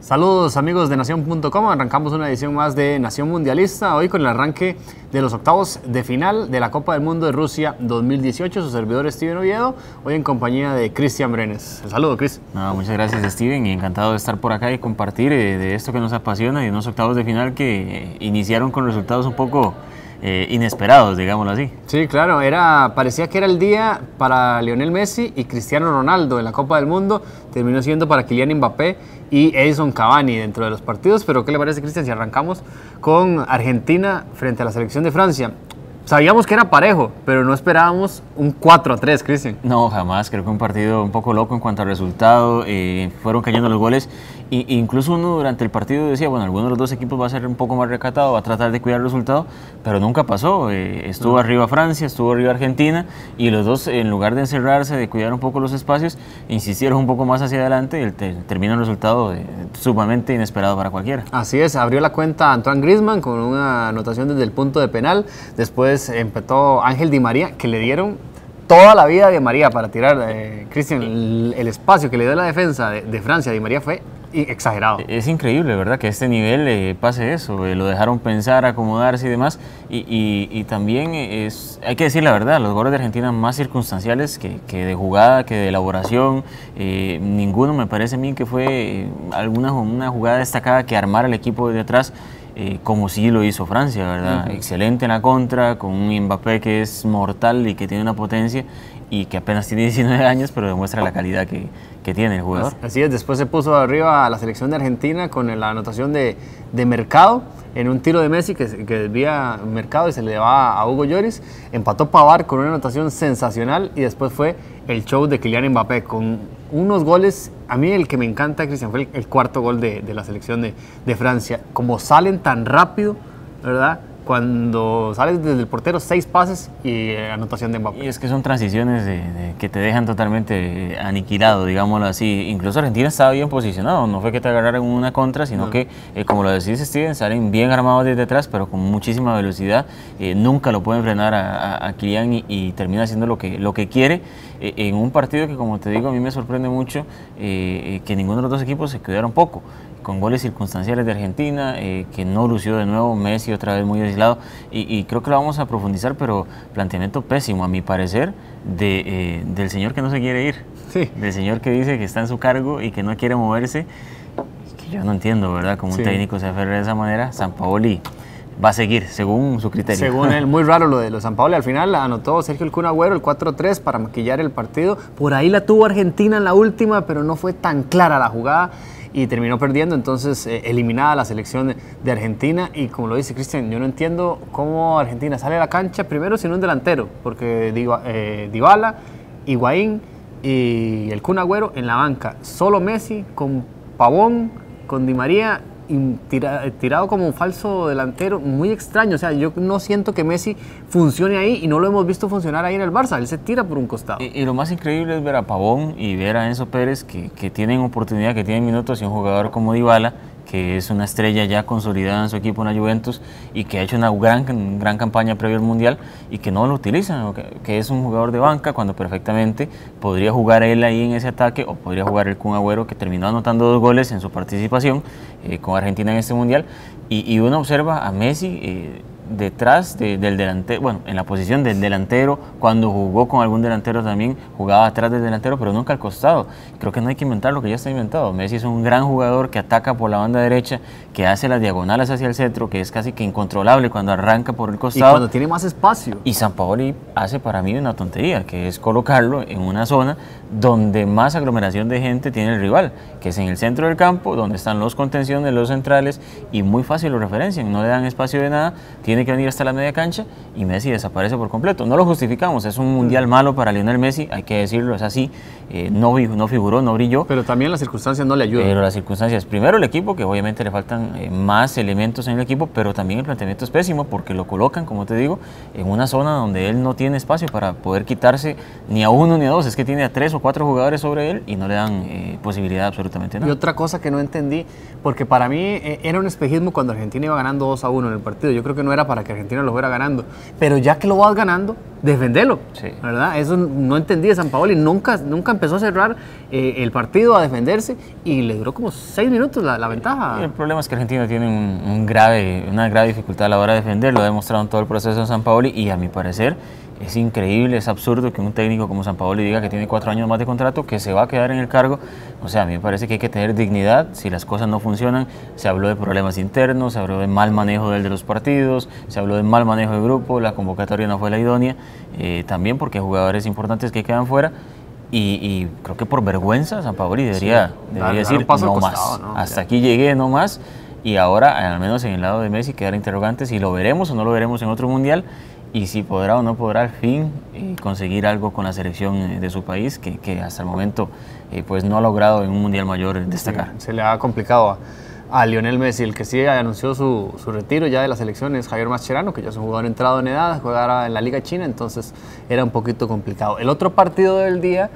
Saludos amigos de Nación.com, arrancamos una edición más de Nación Mundialista, hoy con el arranque de los octavos de final de la Copa del Mundo de Rusia 2018, su servidor Steven Oviedo, hoy en compañía de Cristian Brenes. Saludos, Cris. No, muchas gracias Steven y encantado de estar por acá y compartir eh, de esto que nos apasiona y unos octavos de final que eh, iniciaron con resultados un poco eh, inesperados, digámoslo así. Sí, claro, era, parecía que era el día para Lionel Messi y Cristiano Ronaldo en la Copa del Mundo, terminó siendo para Kylian Mbappé y Edison Cavani dentro de los partidos, pero ¿qué le parece Cristian si arrancamos con Argentina frente a la selección de Francia? Sabíamos que era parejo, pero no esperábamos un 4 a 3, Cristian. No, jamás. Creo que un partido un poco loco en cuanto al resultado. Eh, fueron cayendo los goles. E incluso uno durante el partido decía, bueno, alguno de los dos equipos va a ser un poco más recatado, va a tratar de cuidar el resultado, pero nunca pasó. Eh, estuvo arriba Francia, estuvo arriba Argentina, y los dos, en lugar de encerrarse, de cuidar un poco los espacios, insistieron un poco más hacia adelante y el termina el resultado eh, sumamente inesperado para cualquiera. Así es, abrió la cuenta Antoine Griezmann con una anotación desde el punto de penal. Después empezó Ángel Di María, que le dieron toda la vida a Di María para tirar. Eh, Cristian, el, espacio que le dio la defensa de, Francia a Di María fue exagerado. Es increíble, ¿verdad? Que a este nivel eh, pase eso. Eh, lo dejaron pensar, acomodarse y demás. Y, también es, hay que decir la verdad, los goles de Argentina más circunstanciales que, que de jugada, que de elaboración. ninguno me parece a mí que fue alguna una jugada destacada que armara el equipo de atrás. Eh, como sí lo hizo Francia, ¿verdad? Excelente en la contra, con un Mbappé que es mortal y que tiene una potencia y que apenas tiene 19 años, pero demuestra la calidad que, que tiene el jugador. Así es, después se puso arriba a la selección de Argentina con la anotación de, de Mercado en un tiro de Messi que, que desvía Mercado y se le va a Hugo Lloris. Empató Pavar con una anotación sensacional y después fue el show de Kylian Mbappé con unos goles. A mí el que me encanta, Cristian, fue el, cuarto gol de, la selección de, de, Francia. Como salen tan rápido, ¿verdad? Cuando sales desde el portero, seis pases y eh, anotación de Mbappé. Y es que son transiciones que te dejan totalmente eh, aniquilado, digámoslo así. Incluso Argentina estaba bien posicionado, no fue que te agarraran una contra, sino que, eh, como lo decís Steven, salen bien armados desde atrás, pero con muchísima velocidad. nunca lo pueden frenar a, a, Kylian y, termina haciendo lo que, lo que quiere en un partido que, como te digo, a mí me sorprende mucho que ninguno de los dos equipos se quedaron poco con goles circunstanciales de Argentina, eh, que no lució de nuevo, Messi otra vez muy aislado, y, creo que lo vamos a profundizar, pero planteamiento pésimo, a mi parecer, de, eh, del señor que no se quiere ir, sí. del señor que dice que está en su cargo y que no quiere moverse, que yo no entiendo, ¿verdad? Como un técnico se aferra de esa manera, San Paoli va a seguir según su criterio. Según él, muy raro lo de los San Paoli. Al final anotó Sergio El Cunagüero el 4-3 para maquillar el partido. Por ahí la tuvo Argentina en la última, pero no fue tan clara la jugada y terminó perdiendo, entonces eh, eliminada la selección de, Argentina y como lo dice Cristian, yo no entiendo cómo Argentina sale a la cancha primero sin un delantero, porque eh, Dybala, Higuaín y el Kun Agüero en la banca, solo Messi con Pavón, con Di María tirado como un falso delantero, muy extraño. O sea, yo no siento que Messi funcione ahí y no lo hemos visto funcionar ahí en el Barça. Él se tira por un costado. Y, lo más increíble es ver a Pavón y ver a Enzo Pérez que, que tienen oportunidad, que tienen minutos y un jugador como Dybala que es una estrella ya consolidada en su equipo en la Juventus y que ha hecho una gran, gran campaña previo al Mundial y que no lo utilizan, que, es un jugador de banca cuando perfectamente podría jugar él ahí en ese ataque o podría jugar el Kun Agüero que terminó anotando dos goles en su participación eh, con Argentina en este Mundial. Y, uno observa a Messi eh, detrás del delantero, bueno, en la posición del delantero, cuando jugó con algún delantero también, jugaba atrás del delantero, pero nunca al costado. Creo que no hay que inventar lo que ya está inventado. Messi es un gran jugador que ataca por la banda derecha, que hace las diagonales hacia el centro, que es casi que incontrolable cuando arranca por el costado. Y cuando tiene más espacio. Y San Paoli hace para mí una tontería, que es colocarlo en una zona donde más aglomeración de gente tiene el rival, que es en el centro del campo, donde están los contenciones, los centrales, y muy fácil lo referencian, no le dan espacio de nada, tiene que venir hasta la media cancha y Messi desaparece por completo. No lo justificamos, es un mundial malo para Lionel Messi, hay que decirlo, es así, eh, no, no figuró, no brilló. Pero también las circunstancias no le ayudan. Pero las circunstancias, primero el equipo, que obviamente le faltan eh, más elementos en el equipo, pero también el planteamiento es pésimo porque lo colocan, como te digo, en una zona donde él no tiene espacio para poder quitarse ni a uno ni a dos, es que tiene a tres o cuatro jugadores sobre él y no le dan eh, posibilidad absolutamente nada. Y otra cosa que no entendí, porque para mí era un espejismo cuando Argentina iba ganando 2 a 1 en el partido, yo creo que no era para que Argentina lo fuera ganando. Pero ya que lo vas ganando, defendelo. ¿Verdad? Eso no entendía San Paolo y nunca, nunca empezó a cerrar eh, el partido, a defenderse y le duró como seis minutos la, ventaja. el problema es que Argentina tiene un, grave, una grave dificultad a la hora de defender, lo ha demostrado en todo el proceso de San Paolo y a mi parecer es increíble, es absurdo que un técnico como San Paolo diga que tiene cuatro años más de contrato, que se va a quedar en el cargo. O sea, a mí me parece que hay que tener dignidad si las cosas no funcionan. Se habló de problemas internos, se habló de mal manejo del de los partidos, se habló de mal manejo de grupo, la convocatoria no fue la idónea, eh, también porque hay jugadores importantes que quedan fuera. Y, creo que por vergüenza San Paolo debería, debería decir no más. Hasta aquí llegué, no más. Y ahora, al menos en el lado de Messi, quedar interrogante si lo veremos o no lo veremos en otro mundial y si podrá o no podrá al fin eh, conseguir algo con la selección eh, de su país, que, que hasta el momento eh, pues no ha logrado en un mundial mayor destacar. se le ha complicado a, Lionel Messi, el que sí anunció su, su, retiro ya de la selección es Javier Mascherano, que ya es un jugador entrado en edad, juega en la Liga China, entonces era un poquito complicado. El otro partido del día,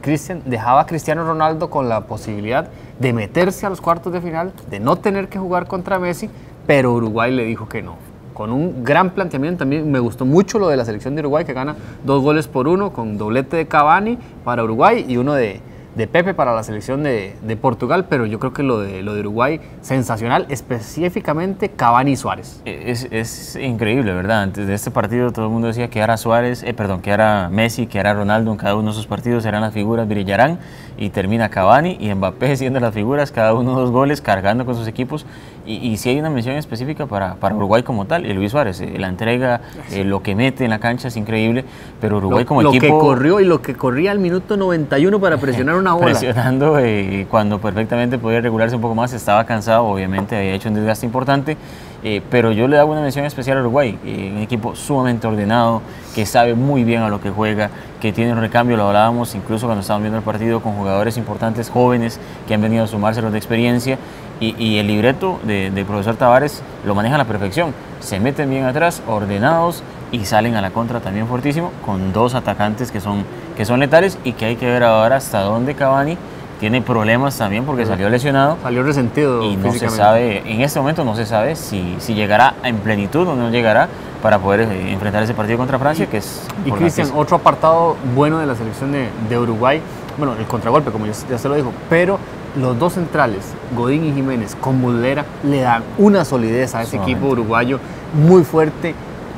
Cristian, dejaba a Cristiano Ronaldo con la posibilidad de meterse a los cuartos de final, de no tener que jugar contra Messi, pero Uruguay le dijo que no con un gran planteamiento. También me gustó mucho lo de la selección de Uruguay, que gana dos goles por uno, con doblete de Cavani para Uruguay y uno de, de Pepe para la selección de, de, Portugal, pero yo creo que lo de, lo de Uruguay, sensacional, específicamente Cavani y Suárez. Es, es, increíble, ¿verdad? Antes de este partido todo el mundo decía que era Suárez, eh, perdón, que era Messi, que era Ronaldo en cada uno de sus partidos, eran las figuras, brillarán, y termina Cavani y Mbappé siendo las figuras, cada uno de los goles, cargando con sus equipos, y, y si hay una mención específica para, para Uruguay como tal, y Luis Suárez, eh, la entrega, eh, lo que mete en la cancha es increíble, pero Uruguay como equipo... Lo que corrió y lo que corría al minuto 91 para presionar una bola. Presionando y cuando perfectamente podía regularse un poco más, estaba cansado, obviamente había hecho un desgaste importante. Eh, pero yo le hago una mención especial a Uruguay, eh, un equipo sumamente ordenado, que sabe muy bien a lo que juega, que tiene un recambio, lo hablábamos incluso cuando estábamos viendo el partido con jugadores importantes, jóvenes, que han venido a sumarse los de experiencia, y, el libreto del de profesor Tavares lo maneja a la perfección, se meten bien atrás, ordenados, y salen a la contra también fuertísimo, con dos atacantes que son, que son letales y que hay que ver ahora hasta dónde Cavani tiene problemas también porque salió lesionado. Salió resentido. Y no se sabe, en este momento no se sabe si, si llegará en plenitud o no llegará para poder eh, enfrentar ese partido contra Francia, que es... Y Cristian, otro apartado bueno de la selección de, de, Uruguay, bueno, el contragolpe, como ya, ya se lo dijo, pero los dos centrales, Godín y Jiménez, con Muslera, le dan una solidez a ese equipo uruguayo muy fuerte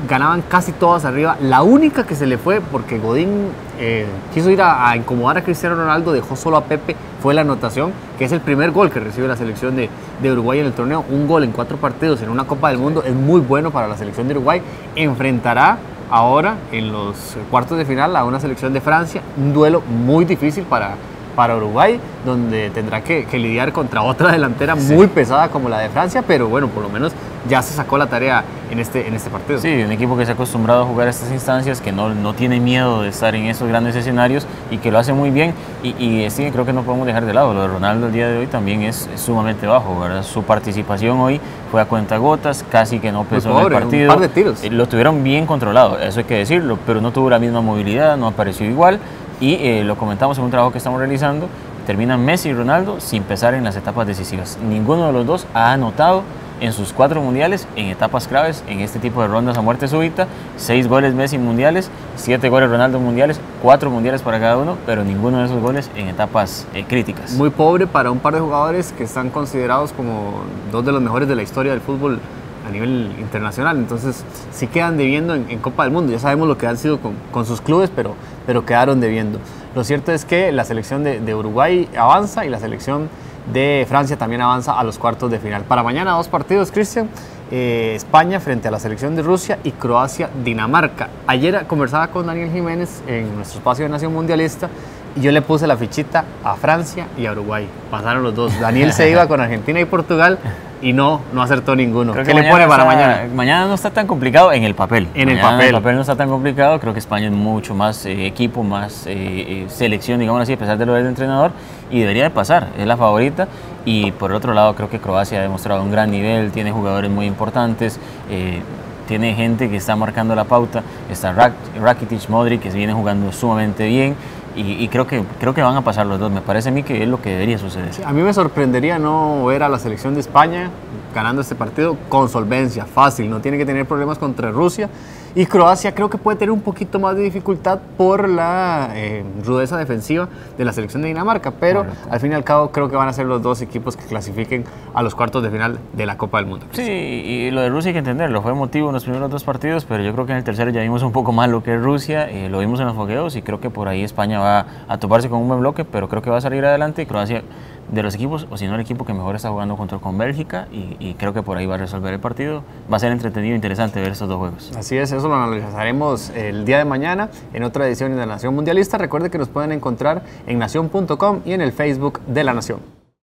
ganaban casi todas arriba. La única que se le fue, porque Godín eh, quiso ir a, incomodar a Cristiano Ronaldo, dejó solo a Pepe, fue la anotación, que es el primer gol que recibe la selección de, de, Uruguay en el torneo. Un gol en cuatro partidos en una Copa del Mundo es muy bueno para la selección de Uruguay. Enfrentará ahora en los cuartos de final a una selección de Francia, un duelo muy difícil para, para Uruguay, donde tendrá que, lidiar contra otra delantera muy pesada como la de Francia, pero bueno, por lo menos ya se sacó la tarea en este, en este partido. Sí, un equipo que se ha acostumbrado a jugar a estas instancias, que no, no tiene miedo de estar en esos grandes escenarios y que lo hace muy bien. Y, y sí, creo que no podemos dejar de lado. Lo de Ronaldo el día de hoy también es, sumamente bajo. ¿verdad? Su participación hoy fue a cuenta gotas, casi que no pesó en el partido. Un par de tiros. Eh, lo tuvieron bien controlado, eso hay que decirlo, pero no tuvo la misma movilidad, no apareció igual. Y eh, lo comentamos en un trabajo que estamos realizando. Terminan Messi y Ronaldo sin pesar en las etapas decisivas. Ninguno de los dos ha anotado en sus cuatro mundiales en etapas claves, en este tipo de rondas a muerte súbita. Seis goles Messi mundiales, siete goles Ronaldo mundiales, cuatro mundiales para cada uno, pero ninguno de esos goles en etapas eh, críticas. Muy pobre para un par de jugadores que están considerados como dos de los mejores de la historia del fútbol a nivel internacional. Entonces, sí quedan debiendo en, Copa del Mundo. Ya sabemos lo que han sido con, sus clubes, pero, pero quedaron debiendo. Lo cierto es que la selección de, de Uruguay avanza y la selección de Francia también avanza a los cuartos de final. Para mañana dos partidos, Cristian. Eh, España frente a la selección de Rusia y Croacia-Dinamarca. Ayer conversaba con Daniel Jiménez en nuestro espacio de Nación Mundialista y yo le puse la fichita a Francia y a Uruguay. Pasaron los dos. Daniel se iba con Argentina y Portugal y no, no acertó ninguno. ¿Qué le pone para mañana? Mañana no está tan complicado en el papel. En el papel. En el papel no está tan complicado. Creo que España es mucho más eh, equipo, más eh, eh, selección, digamos así, a pesar de lo del entrenador. Y debería de pasar. Es la favorita. Y por otro lado, creo que Croacia ha demostrado un gran nivel. Tiene jugadores muy importantes. tiene gente que está marcando la pauta. Está Rakitic, Modric, que viene jugando sumamente bien. Y, creo, que, creo que van a pasar los dos. Me parece a mí que es lo que debería suceder. a mí me sorprendería no ver a la selección de España ganando este partido con solvencia, fácil, no tiene que tener problemas contra Rusia. Y Croacia creo que puede tener un poquito más de dificultad por la eh, rudeza defensiva de la selección de Dinamarca, pero al fin y al cabo creo que van a ser los dos equipos que clasifiquen a los cuartos de final de la Copa del Mundo. Sí, y lo de Rusia hay que entenderlo, fue emotivo en los primeros dos partidos, pero yo creo que en el tercero ya vimos un poco más lo que es Rusia, eh, lo vimos en los fogueos y creo que por ahí España va a toparse con un buen bloque, pero creo que va a salir adelante y Croacia de los equipos, o si no el equipo que mejor está jugando contra con Bélgica y, creo que por ahí va a resolver el partido. Va a ser entretenido e interesante ver estos dos juegos. Así es, eso lo analizaremos el día de mañana en otra edición de la Nación Mundialista. Recuerde que nos pueden encontrar en nación.com y en el Facebook de la Nación.